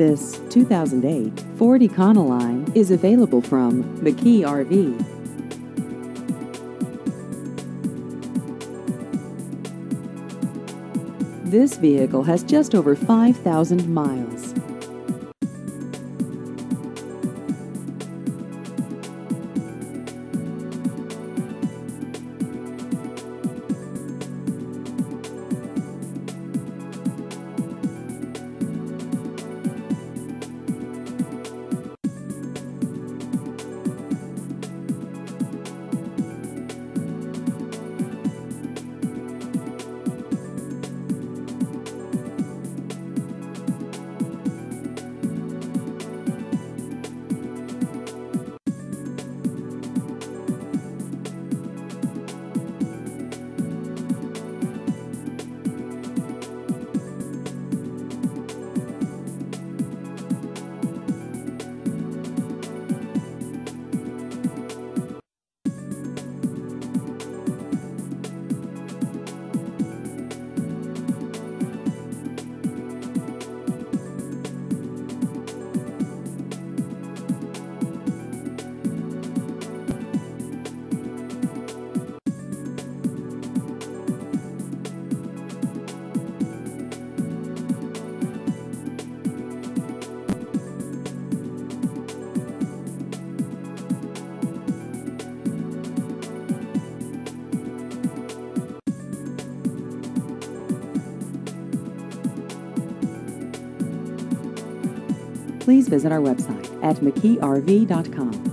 This 2008 Ford Econoline is available from McKee RV. This vehicle has just over 5,000 miles. Please visit our website at mckeerv.com.